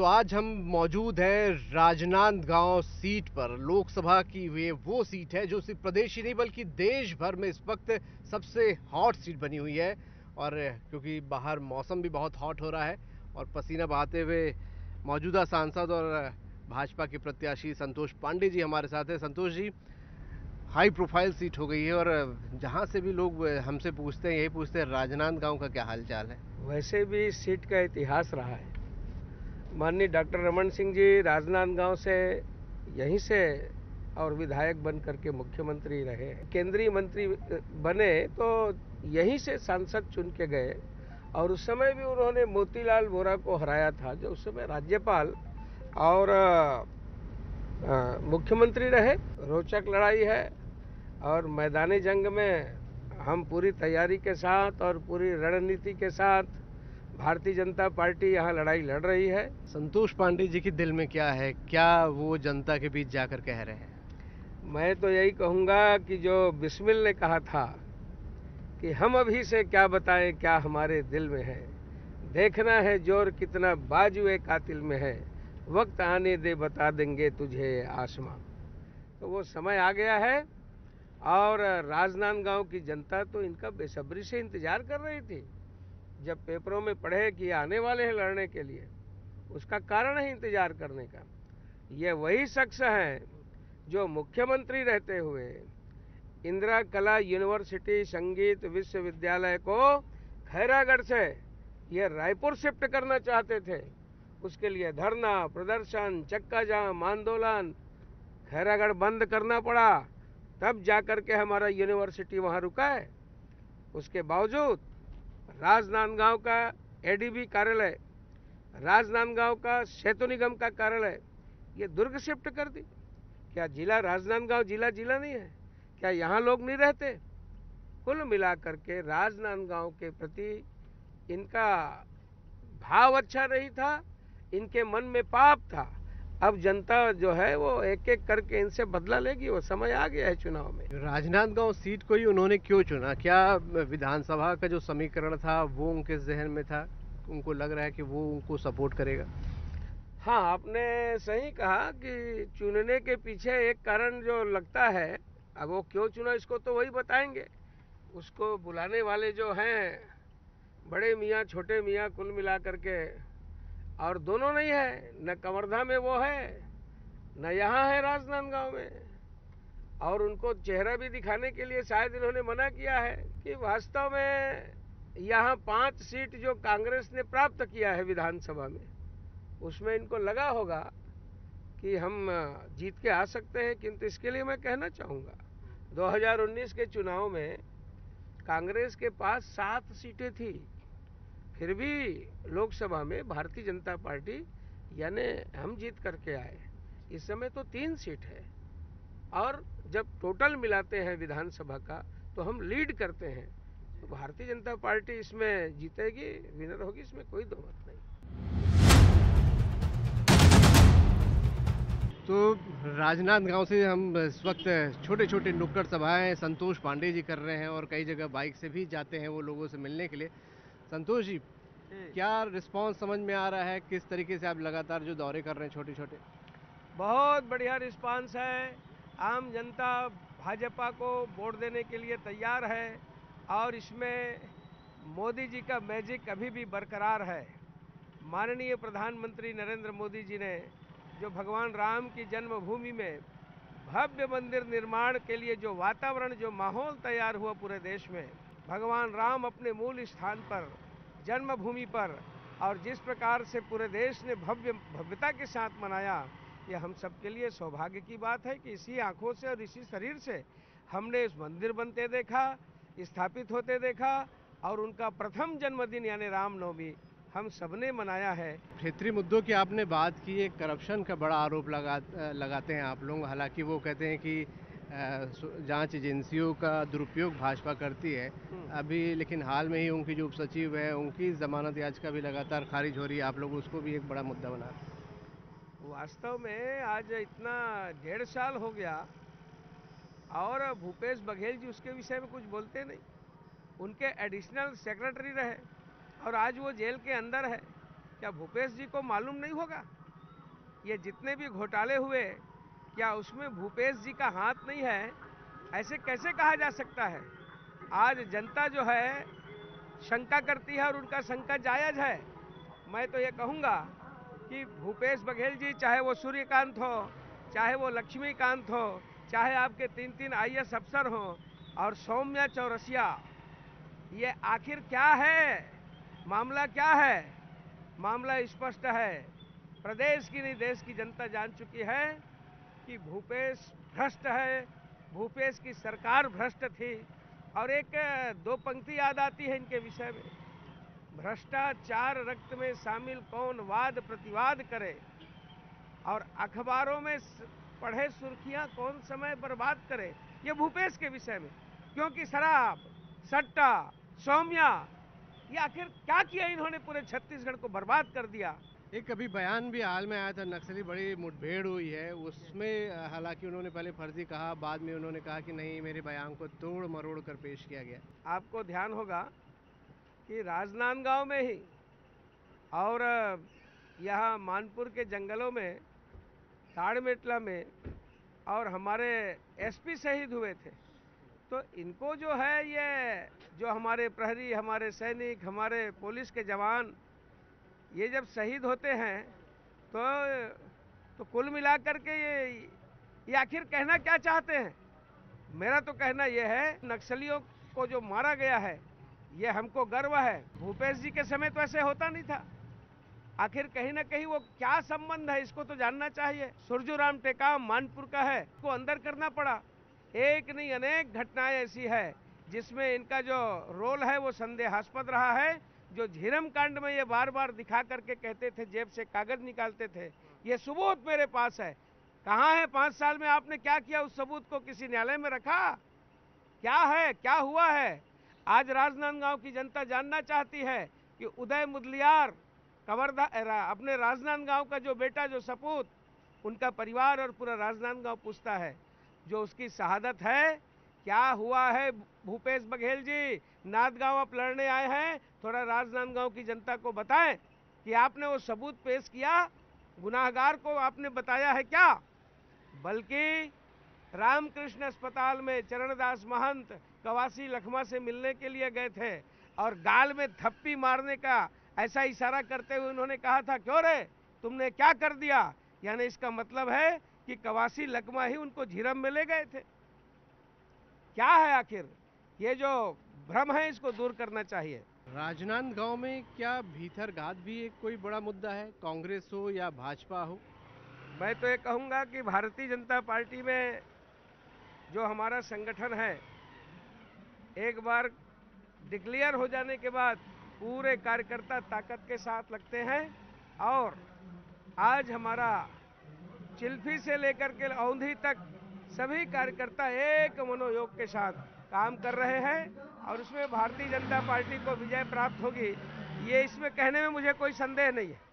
तो आज हम मौजूद हैं राजनांदगांव सीट पर। लोकसभा की वे वो सीट है जो सिर्फ़ प्रदेश ही नहीं, बल्कि देश भर में इस वक्त सबसे हॉट सीट बनी हुई है। और क्योंकि बाहर मौसम भी बहुत हॉट हो रहा है और पसीना बहाते हुए मौजूदा सांसद और भाजपा के प्रत्याशी संतोष पांडे जी हमारे साथ हैं। Santosh ji, high profile seat हो गई है और जहाँ से भी लोग हमसे पूछते हैं, यही पूछते हैं, राजनांदगांव का क्या हालचाल है? वैसे भी सीट का इतिहास रहा है। माननीय डॉक्टर रमन सिंह जी राजनांदगांव से, यहीं से और विधायक बन करके मुख्यमंत्री रहे केंद्रीय मंत्री बने तो यहीं से सांसद चुन के गए और उस समय भी उन्होंने मोतीलाल वोरा को हराया था, जो उस समय राज्यपाल और मुख्यमंत्री रहे। रोचक लड़ाई है और मैदानी जंग में हम पूरी तैयारी के साथ और पूरी रणनीति के साथ भारतीय जनता पार्टी यहाँ लड़ाई लड़ रही है। संतोष पांडे जी के दिल में क्या है? क्या वो जनता के बीच जाकर कह रहे हैं? मैं तो यही कहूँगा कि जो बिस्मिल ने कहा था कि हम अभी से क्या बताएँ क्या हमारे दिल में है। देखना है ज़ोर कितना बाजुए कातिल में है। वक्त आने दे बता देंगे तुझे आसमां। तो वो समय आ गया है और राजनांदगांव की जनता तो इनका बेसब्री से इंतज़ार कर रही थी। जब पेपरों में पढ़े कि आने वाले हैं लड़ने के लिए, उसका कारण है इंतज़ार करने का। ये वही शख्स हैं जो मुख्यमंत्री रहते हुए इंदिरा कला यूनिवर्सिटी संगीत विश्वविद्यालय को खैरागढ़ से ये रायपुर शिफ्ट करना चाहते थे। उसके लिए धरना, प्रदर्शन चक्का जाम आंदोलन, खैरागढ़ बंद करना पड़ा। तब जाकर के हमारा यूनिवर्सिटी वहाँ रुका है। उसके बावजूद राजनांदगांव का एडीबी कार्यालय, राजनांदगांव का सेतु निगम का कार्यालय, ये दुर्ग शिफ्ट कर दी। क्या जिला राजनांदगांव जिला जिला नहीं है? क्या यहाँ लोग नहीं रहते? कुल मिलाकर के राजनांदगांव के प्रति इनका भाव अच्छा नहीं था, इनके मन में पाप था। अब जनता जो है वो एक एक करके इनसे बदला लेगी वो समय आ गया है चुनाव में। राजनांदगांव सीट को ही उन्होंने क्यों चुना? क्या विधानसभा का जो समीकरण था वो उनके जहन में था? उनको लग रहा है कि वो उनको सपोर्ट करेगा। हाँ आपने सही कहा कि चुनने के पीछे एक कारण जो लगता है अब वो क्यों चुना इसको तो वही बताएँगे। उसको बुलाने वाले जो हैं बड़े मियाँ छोटे मियाँ कुल मिला करके और दोनों नहीं है। न कवर्धा में वो है, न यहाँ है राजनांदगांव में। और उनको चेहरा भी दिखाने के लिए शायद इन्होंने मना किया है कि वास्तव में यहाँ पाँच सीट जो कांग्रेस ने प्राप्त किया है विधानसभा में, उसमें इनको लगा होगा कि हम जीत के आ सकते हैं, किंतु इसके लिए मैं कहना चाहूँगा 2019 के चुनाव में कांग्रेस के पास सात सीटें थी। फिर भी लोकसभा में भारतीय जनता पार्टी, यानी हम जीत करके आए। इस समय तो तीन सीट है। और जब टोटल मिलाते हैं विधानसभा का तो हम लीड करते हैं। तो भारतीय जनता पार्टी इसमें जीतेगी, विनर होगी, इसमें कोई दो मत नहीं। तो राजनांदगांव से हम इस वक्त छोटे छोटे नुक्कड़ सभाएँ संतोष पांडे जी कर रहे हैं और कई जगह बाइक से भी जाते हैं वो लोगों से मिलने के लिए। संतोष जी क्या रिस्पांस समझ में आ रहा है? किस तरीके से आप लगातार जो दौरे कर रहे हैं छोटे छोटे बहुत बढ़िया रिस्पांस है। आम जनता भाजपा को वोट देने के लिए तैयार है और इसमें मोदी जी का मैजिक अभी भी बरकरार है। माननीय प्रधानमंत्री नरेंद्र मोदी जी ने जो भगवान राम की जन्मभूमि में भव्य मंदिर निर्माण के लिए जो वातावरण जो माहौल तैयार हुआ पूरे देश में भगवान राम अपने मूल स्थान पर, जन्मभूमि पर और जिस प्रकार से पूरे देश ने भव्य, भव्यता के साथ मनाया ये हम सबके लिए सौभाग्य की बात है कि इसी आँखों से और इसी शरीर से हमने इस मंदिर बनते देखा, स्थापित होते देखा और उनका प्रथम जन्मदिन यानी रामनवमी हम सबने मनाया है। क्षेत्रीय मुद्दों की आपने बात की है करप्शन का बड़ा आरोप लगा, लगाते हैं आप लोग। हालाँकि वो कहते हैं कि जाँच एजेंसियों का दुरुपयोग भाजपा करती है। हम्म। अभी लेकिन हाल में ही उनकी जो उप सचिव है उनकी जमानत याचिका भी लगातार खारिज हो रही है। आप लोग उसको भी एक बड़ा मुद्दा बना वास्तव में आज इतना डेढ़ साल हो गया और भूपेश बघेल जी उसके विषय में कुछ बोलते नहीं। उनके एडिशनल सेक्रेटरी रहे और आज वो जेल के अंदर है। क्या भूपेश जी को मालूम नहीं होगा? ये जितने भी घोटाले हुए क्या उसमें भूपेश जी का हाथ नहीं है? ऐसे कैसे कहा जा सकता है? आज जनता जो है, शंका करती है और उनका शंका जायज़ है। मैं तो ये कहूँगा कि भूपेश बघेल जी, चाहे वो सूर्यकांत हो, चाहे वो लक्ष्मीकांत हो, चाहे आपके तीन तीन आई अफसर हो और सौम्या चौरसिया, ये आखिर क्या है? मामला क्या है? मामला स्पष्ट है। प्रदेश की नहीं, देश की जनता जान चुकी है। कि भूपेश भ्रष्ट है, भूपेश की सरकार भ्रष्ट थी। और एक दो पंक्ति याद आती है इनके विषय में। भ्रष्टाचार रक्त में शामिल कौन वाद प्रतिवाद करे? और अखबारों में पढ़े सुर्खियाँ कौन समय बर्बाद करे? ये भूपेश के विषय में। क्योंकि शराब, सट्टा, सौम्या, ये आखिर क्या किया इन्होंने? पूरे छत्तीसगढ़ को बर्बाद कर दिया। एक अभी बयान भी हाल में आया था, नक्सली बड़ी मुठभेड़ हुई है। उसमें हालाँकि उन्होंने पहले फर्जी कहा, बाद में उन्होंने कहा कि नहीं, मेरे बयान को तोड़ मरोड़ कर पेश किया गया। आपको ध्यान होगा कि राजनांदगांव में ही और यहाँ मानपुर के जंगलों में, ताड़मेटला में और हमारे एसपी शहीद हुए थे। तो इनको जो है ये, जो हमारे प्रहरी, हमारे सैनिक, हमारे पुलिस के जवान ये जब शहीद होते हैं तो तो कुल मिलाकर के ये ये आखिर कहना क्या चाहते हैं? मेरा तो कहना ये है, नक्सलियों को जो मारा गया है, ये हमको गर्व है। भूपेश जी के समय तो ऐसे होता नहीं था। आखिर कहीं ना कहीं वो क्या संबंध है, इसको तो जानना चाहिए। सुरजूराम टेकाम मानपुर का है को अंदर करना पड़ा। एक नहीं, अनेक घटनाएँ ऐसी है, जिसमें इनका जो रोल है, वो संदेहास्पद रहा है। जो झीरम कांड में ये बार बार दिखा करके कहते थे, जेब से कागज़ निकालते थे, ये सबूत मेरे पास है। कहाँ है? पाँच साल में आपने क्या किया उस सबूत को किसी न्यायालय में रखा? क्या है? क्या हुआ है? आज राजनांदगांव की जनता जानना चाहती है कि उदय मुदलियार, कवर्धा अपने राजनांदगांव का जो बेटा, जो सपूत, उनका परिवार और पूरा राजनांदगांव पूछता है, जो उसकी शहादत है। क्या हुआ है, भूपेश बघेल जी? नादगांव आप लड़ने आए हैं? थोड़ा राजनांदगांव की जनता को बताएँ कि आपने वो सबूत पेश किया, गुनाहगार को आपने बताया है क्या? बल्कि रामकृष्ण अस्पताल में चरणदास महंत कवासी लखमा से मिलने के लिए गए थे और गाल में थप्पी मारने का ऐसा इशारा करते हुए उन्होंने कहा था, क्यों रे? तुमने क्या कर दिया? यानी इसका मतलब है कि कवासी लकमा ही उनको झीरम में ले गए थे। क्या है आखिर? ये जो भ्रम है इसको दूर करना चाहिए। राजनांदगांव में क्या भीतर घात भी एक कोई बड़ा मुद्दा है, कांग्रेस हो या भाजपा हो? मैं तो ये कहूँगा कि भारतीय जनता पार्टी में जो हमारा संगठन है, एक बार डिक्लेयर हो जाने के बाद पूरे कार्यकर्ता ताकत के साथ लगते हैं और आज हमारा चिल्फी से लेकर के औंधी तक सभी कार्यकर्ता एक मनोयोग के साथ काम कर रहे हैं। और उसमें भारतीय जनता पार्टी को विजय प्राप्त होगी ये इसमें कहने में मुझे कोई संदेह नहीं है।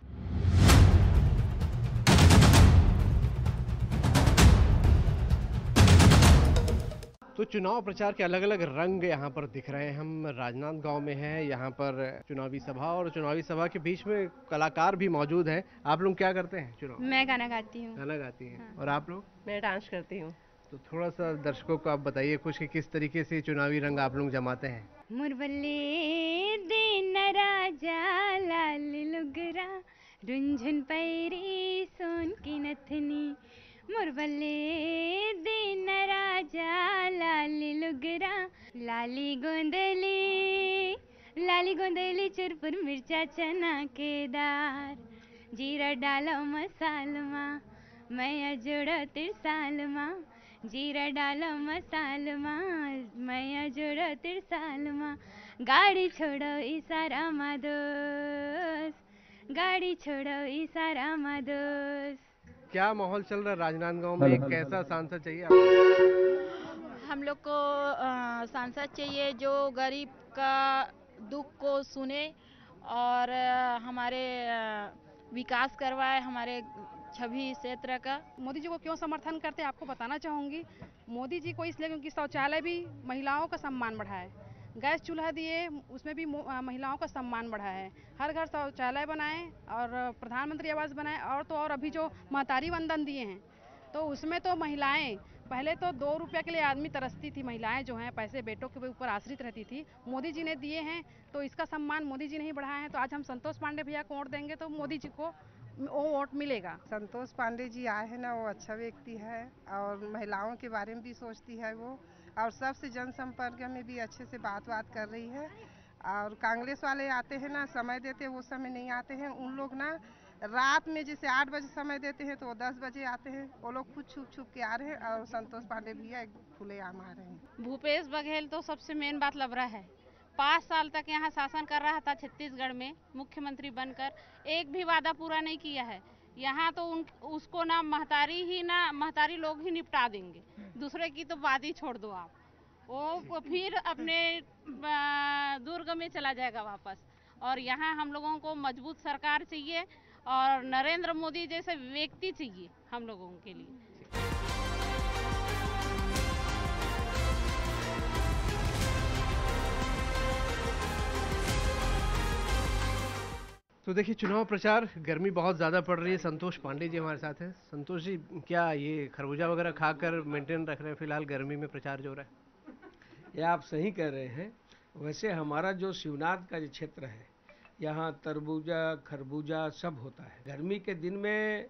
तो चुनाव प्रचार के अलग अलग रंग यहाँ पर दिख रहे हैं। हम राजनांदगांव में हैं यहाँ पर चुनावी सभा और चुनावी सभा के बीच में कलाकार भी मौजूद हैं। आप लोग क्या करते हैं चुनाव? मैं गाना गाती हूँ। गाना गाती हैं। हाँ। और आप लोग? मैं डांस करती हूँ। तो थोड़ा सा दर्शकों को आप बताइए कुछ कि किस तरीके से चुनावी रंग आप लोग जमाते हैं? मुरबल्ले दिन राजा लाल लुगरा, रुंझुन पैरी, सोन की नथनी। मुरबल्ले राजा लाल लुगरा, लाली गोंदली लाली गोंदली, चुरपुर मिर्चा चना के दार जीरा डालो मसालमा मैं जोड़ो तिरसाल माँ जीरा डालो मसाल मैं जोड़ो तिरसाल गाड़ी छोड़ो इशारा दोस गाड़ी छोड़ो इशारा दोस क्या माहौल चल रहा है राजनांदगांव में? एक कैसा सांसद चाहिए आपको हम लोग को सांसद चाहिए जो गरीब का दुख को सुने और हमारे विकास करवाए हमारे छवि क्षेत्र का। मोदी जी को क्यों समर्थन करते हैं, आपको बताना चाहूँगी। मोदी जी को इसलिए क्योंकि शौचालय भी महिलाओं का सम्मान बढ़ाए। गैस चूल्हा दिए, उसमें भी महिलाओं का सम्मान बढ़ा है हर घर शौचालय बनाए और प्रधानमंत्री आवास बनाए और तो और अभी जो महतारी वंदन दिए हैं तो उसमें तो महिलाएँ, पहले तो दो रुपया के लिए आदमी तरसती थी, महिलाएँ जो हैं, पैसे बेटों के ऊपर आश्रित रहती थी। मोदी जी ने दिए हैं तो इसका सम्मान मोदी जी ने ही बढ़ाया है। तो आज हम संतोष पांडे भैया को वोट देंगे तो मोदी जी को वो वोट मिलेगा। संतोष पांडे जी आए हैं ना वो अच्छा व्यक्ति है और महिलाओं के बारे में भी सोचती है वो और सबसे जनसंपर्क में भी अच्छे से बात बात कर रही है और कांग्रेस वाले आते हैं ना समय देते वो समय नहीं आते हैं। उन लोग ना रात में जैसे आठ बजे समय देते हैं तो वो दस बजे आते हैं। वो लोग खुद छुप छुप के आ रहे हैं और संतोष पांडे भैया एक खुले आम आ रहे हैं। भूपेश बघेल तो सबसे मेन बात लग रहा है। पाँच साल तक यहाँ शासन कर रहा था छत्तीसगढ़ में, मुख्यमंत्री बनकर। एक भी वादा पूरा नहीं किया है। यहाँ तो उन, उसको ना महतारी ही ना, महतारी लोग ही निपटा देंगे। दूसरे की तो बात ही छोड़ दो आप। वो फिर अपने दुर्ग में चला जाएगा वापस। और यहाँ हम लोगों को मज़बूत सरकार चाहिए और नरेंद्र मोदी जैसे व्यक्ति चाहिए हम लोगों के लिए। तो देखिए चुनाव प्रचार गर्मी बहुत ज़्यादा पड़ रही है। संतोष पांडे जी हमारे साथ हैं। संतोष जी क्या ये खरबूजा वगैरह खाकर मेंटेन रख रहे हैं? फ़िलहाल गर्मी में प्रचार जो रहा है। ये आप सही कह रहे हैं। वैसे हमारा जो शिवनाथ का जो क्षेत्र है यहाँ तरबूजा खरबूजा सब होता है। गर्मी के दिन में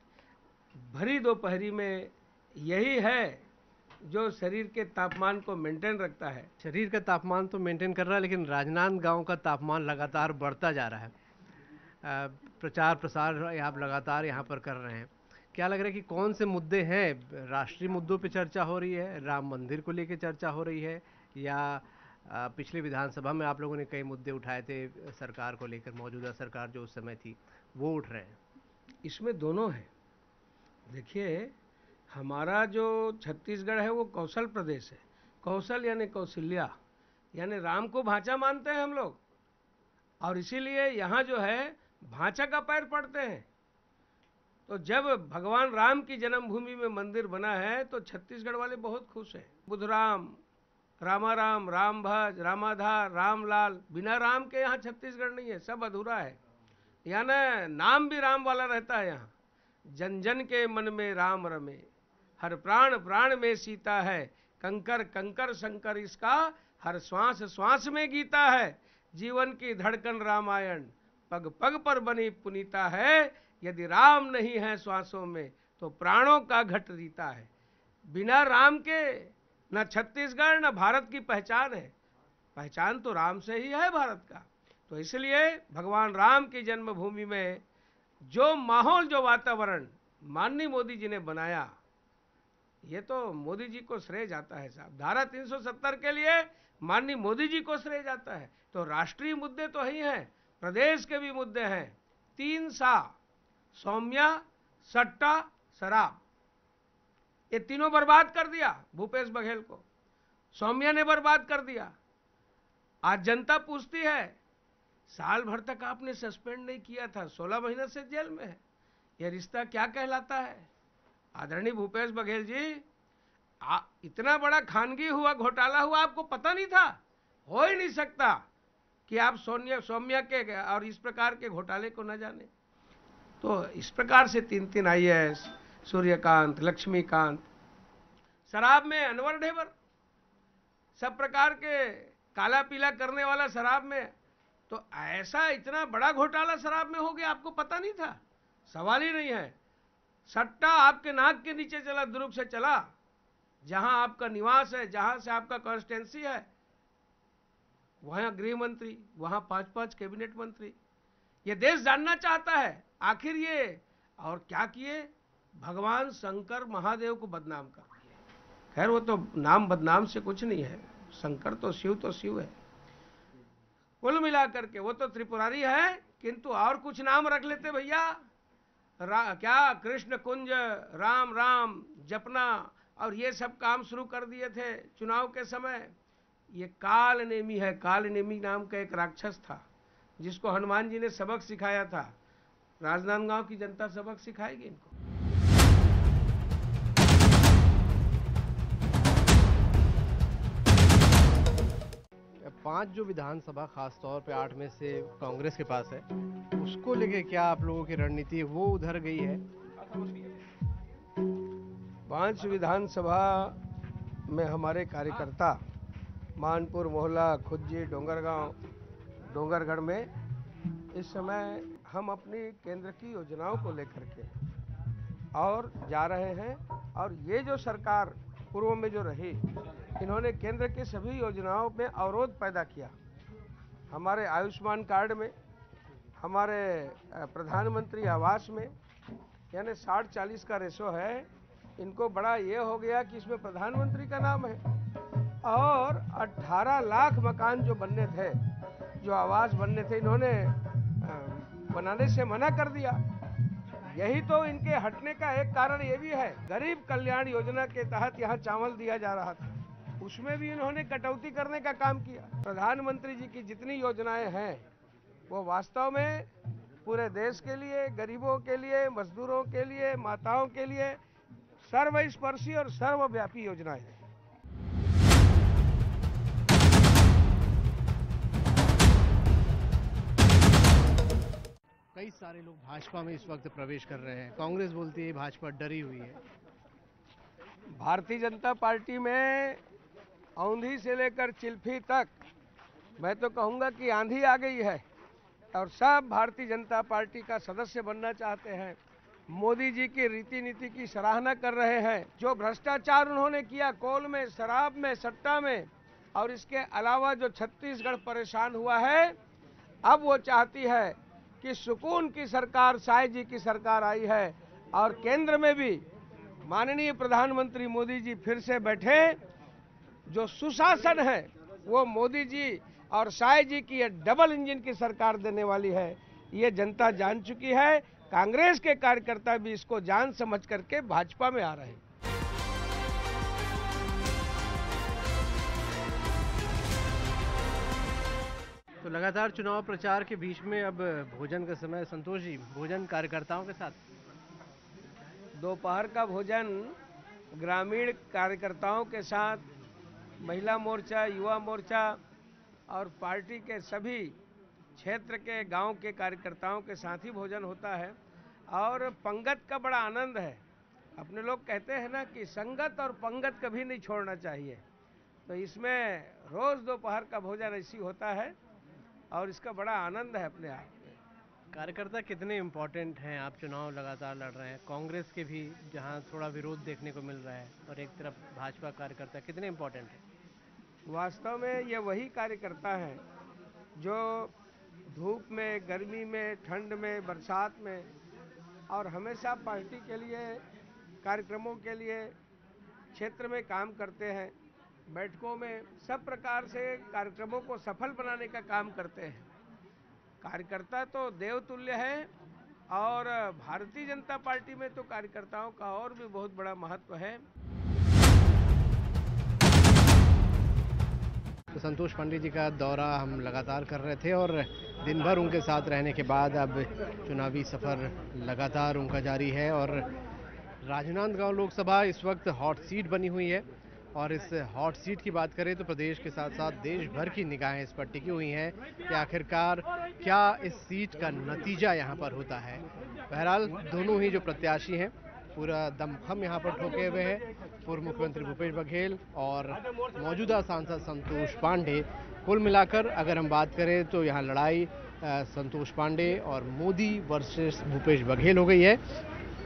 भरी दोपहरी में यही है जो शरीर के तापमान को मेंटेन रखता है। शरीर का तापमान तो मेंटेन कर रहा है लेकिन राजनांदगांव का तापमान लगातार बढ़ता जा रहा है। प्रचार प्रसार आप लगातार यहाँ पर कर रहे हैं। क्या लग रहा है कि कौन से मुद्दे हैं? राष्ट्रीय मुद्दों पे चर्चा हो रही है, राम मंदिर को लेकर चर्चा हो रही है, या पिछले विधानसभा में आप लोगों ने कई मुद्दे उठाए थे, सरकार को लेकर, मौजूदा सरकार जो उस समय थी, वो उठ रहे हैं। इसमें दोनों हैं। देखिए, हमारा जो छत्तीसगढ़ है, वो कौशल प्रदेश है। कौशल यानी कौशल्या, यानी राम को भांचा मानते हैं हम लोग। और इसीलिए यहाँ जो है भांचा का पैर पड़ते हैं। तो जब भगवान राम की जन्मभूमि में मंदिर बना है तो छत्तीसगढ़ वाले बहुत खुश हैं। बुधराम, रामाराम राम भज रामाधार, रामलाल, बिना राम के यहाँ छत्तीसगढ़ नहीं है, सब अधूरा है। यानी नाम भी राम वाला रहता है यहाँ। जन जन के मन में राम रमे, हर प्राण प्राण में सीता है। कंकर कंकर शंकर इसका हर श्वास श्वास में गीता है। जीवन की धड़कन रामायण पग पग पर बनी पुनीता है। यदि राम नहीं है श्वासों में तो प्राणों का घट रीता है। बिना राम के न छत्तीसगढ़, न भारत की पहचान है। पहचान तो राम से ही है भारत का। तो इसलिए भगवान राम की जन्मभूमि में जो माहौल, जो वातावरण माननीय मोदी जी ने बनाया, ये तो मोदी जी को श्रेय जाता है साहब। धारा 370 के लिए माननीय मोदी जी को श्रेय जाता है। तो राष्ट्रीय मुद्दे तो ही हैं। प्रदेश के भी मुद्दे हैं। तीन सा सौम्या सट्टा शराब। ये तीनों बर्बाद कर दिया भूपेश बघेल को। सौम्या ने बर्बाद कर दिया। आज जनता पूछती है साल भर तक आपने सस्पेंड नहीं किया था सोलह महीने से जेल में है। यह रिश्ता क्या कहलाता है? आदरणीय भूपेश बघेल जी आ, इतना बड़ा खानगी हुआ घोटाला हुआ आपको पता नहीं था? हो ही नहीं सकता। कि आप सोनिया सौम्या के, और इस प्रकार के घोटाले को न जाने। तो इस प्रकार से तीन तीन आई सूर्यकांत, लक्ष्मीकांत, शराब में अनवर ढेबर, सब प्रकार के काला पीला करने वाला शराब में तो ऐसा इतना बड़ा घोटाला शराब में हो गया, आपको पता नहीं था? सवाल ही नहीं है। सट्टा आपके नाक के नीचे चला दुर्ग से चला, जहाँ आपका निवास है, जहाँ से आपका कॉन्स्टेंसी है वहाँ गृह मंत्री, वहाँ पाँच पाँच कैबिनेट मंत्री। ये देश जानना चाहता है, आखिर ये, और क्या किए? भगवान शंकर महादेव को बदनाम कर दिए। खैर, वो तो नाम बदनाम से कुछ नहीं है। शंकर तो शिव तो शिव है। कुल मिलाकर के वो तो त्रिपुरारी है, किंतु और कुछ नाम रख लेते भैया। क्या? कृष्ण कुंज, राम राम, जपना, और ये सब काम शुरू कर दिए थे चुनाव के समय। ये काल नेमी है काल नेमी नाम का एक राक्षस था, जिसको हनुमान जी ने सबक सिखाया था। राजनांदगांव की जनता सबक सिखाएगी इनको। पाँच जो विधानसभा खास तौर पे आठ में से कांग्रेस के पास है, उसको लेके क्या आप लोगों की रणनीति वो उधर गई है। पाँच विधानसभा में हमारे कार्यकर्ता मानपुर, मोहल्ला खुज्जी डोंगरगांव, डोंगरगढ़ में इस समय हम अपनी केंद्र की योजनाओं को लेकर के और जा रहे हैं और ये जो सरकार पूर्व में जो रही, इन्होंने केंद्र की सभी योजनाओं में अवरोध पैदा किया। हमारे आयुष्मान कार्ड में, हमारे प्रधानमंत्री आवास में, यानी साठ चालीस का रेशो है, इनको बड़ा ये हो गया कि इसमें प्रधानमंत्री का नाम है। और 18 लाख मकान जो बनने थे, जो आवास बनने थे, इन्होंने बनाने से मना कर दिया। यही तो इनके हटने का एक कारण ये भी है। गरीब कल्याण योजना के तहत यहाँ चावल दिया जा रहा था। उसमें भी इन्होंने कटौती करने का काम किया। प्रधानमंत्री जी की जितनी योजनाएँ हैं, वो वास्तव में पूरे देश के लिए, गरीबों के लिए, मजदूरों के लिए, माताओं के लिए सर्वस्पर्शी और सर्वव्यापी योजनाएँ हैं। कई सारे लोग भाजपा में इस वक्त प्रवेश कर रहे हैं। कांग्रेस बोलती है, भाजपा डरी हुई है। भारतीय जनता पार्टी में औंधी से लेकर चिल्फी तक, मैं तो कहूँगा कि आंधी आ गई है और सब भारतीय जनता पार्टी का सदस्य बनना चाहते हैं। मोदी जी की रीति नीति की सराहना कर रहे हैं। जो भ्रष्टाचार उन्होंने किया, कोल में, शराब में, सट्टा में, और इसके अलावा जो छत्तीसगढ़ परेशान हुआ है, अब वो चाहती है कि सुकून की सरकार साय जी की सरकार आई है। और केंद्र में भी माननीय प्रधानमंत्री मोदी जी फिर से बैठे। जो सुशासन है, वो मोदी जी और साय जी की ये डबल इंजन की सरकार देने वाली है। ये जनता जान चुकी है। कांग्रेस के कार्यकर्ता भी इसको जान समझ करके भाजपा में आ रहे हैं। तो लगातार चुनाव प्रचार के बीच में अब भोजन का समय। संतोष जी, भोजन कार्यकर्ताओं के साथ। दोपहर का भोजन ग्रामीण कार्यकर्ताओं के साथ, महिला मोर्चा, युवा मोर्चा और पार्टी के सभी क्षेत्र के, गाँव के कार्यकर्ताओं के साथ ही भोजन होता है। और पंगत का बड़ा आनंद है। अपने लोग कहते हैं ना कि संगत और पंगत कभी नहीं छोड़ना चाहिए। तो इसमें रोज दोपहर का भोजन ऐसी होता है और इसका बड़ा आनंद है अपने आप में। कार्यकर्ता कितने इम्पोर्टेंट हैं? आप चुनाव लगातार लड़ रहे हैं। कांग्रेस के भी जहाँ थोड़ा विरोध देखने को मिल रहा है और एक तरफ़ भाजपा कार्यकर्ता कितने इम्पोर्टेंट हैं? वास्तव में ये वही कार्यकर्ता हैं जो धूप में गर्मी में ठंड में बरसात में और हमेशा पार्टी के लिए कार्यक्रमों के लिए क्षेत्र में काम करते हैं। बैठकों में सब प्रकार से कार्यक्रमों को सफल बनाने का काम करते हैं। कार्यकर्ता तो देवतुल्य है और भारतीय जनता पार्टी में तो कार्यकर्ताओं का और भी बहुत बड़ा महत्व है। तो संतोष पांडे जी का दौरा हम लगातार कर रहे थे और दिन भर उनके साथ रहने के बाद अब चुनावी सफ़र लगातार उनका जारी है और राजनांदगांव लोकसभा इस वक्त हॉट सीट बनी हुई है। और इस हॉट सीट की बात करें तो प्रदेश के साथ साथ देश भर की निगाहें इस पर टिकी हुई हैं कि आखिरकार क्या इस सीट का नतीजा यहाँ पर होता है। बहरहाल, दोनों ही जो प्रत्याशी हैं, पूरा दमखम यहाँ पर ठोके हुए हैं। पूर्व मुख्यमंत्री भूपेश बघेल और मौजूदा सांसद संतोष पांडे। कुल मिलाकर अगर हम बात करें तो यहाँ लड़ाई संतोष पांडे और मोदी वर्सेस भूपेश बघेल हो गई है।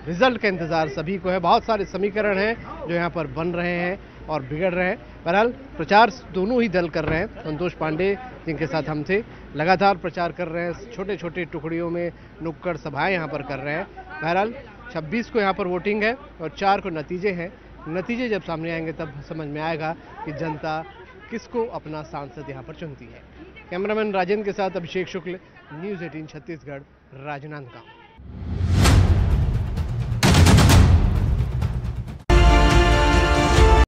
रिज़ल्ट का इंतज़ार सभी को है। बहुत सारे समीकरण हैं जो यहाँ पर बन रहे हैं। और बिगड़ रहे हैं। बहरहाल, प्रचार दोनों ही दल कर रहे हैं। संतोष पांडे, जिनके साथ हम थे, लगातार प्रचार कर रहे हैं। छोटे छोटे टुकड़ियों में नुक्कड़ सभाएँ यहाँ पर कर रहे हैं। बहरहाल 26 को यहाँ पर वोटिंग है और चार को नतीजे हैं। नतीजे जब सामने आएँगे, तब समझ में आएगा कि जनता किसको अपना सांसद यहाँ पर चुनती है। कैमरामैन राजेंद्र के साथ अभिषेक शुक्ल, न्यूज़ एटीन छत्तीसगढ़, राजनांदगांव।